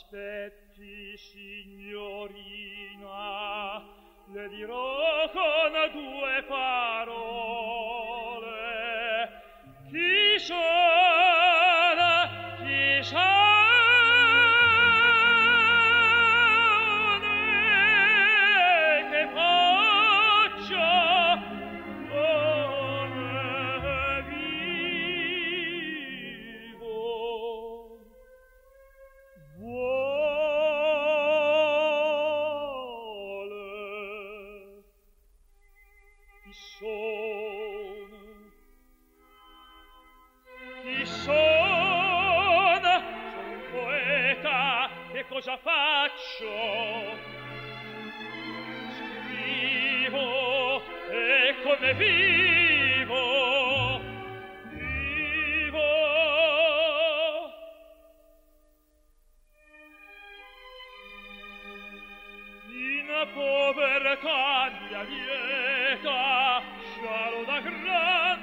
aspetti signorina le dirò con due parole. che cosa faccio? Scrivo e come vivo? Vivo. In povertà mia lieta Scialo da gran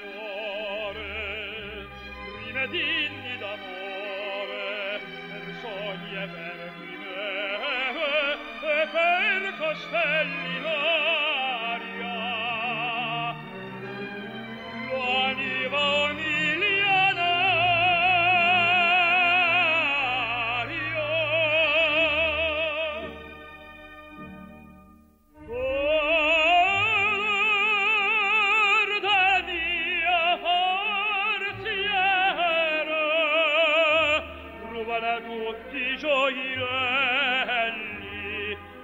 signore Prime digni d'amore ie vergine e per costelli sopra tutti i gioielli.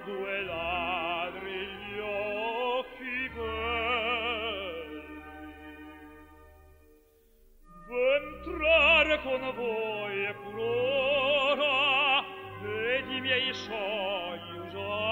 Due ladri gli occhi belli. V'entrare con voi pur ora ed i miei sogni usati,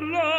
love.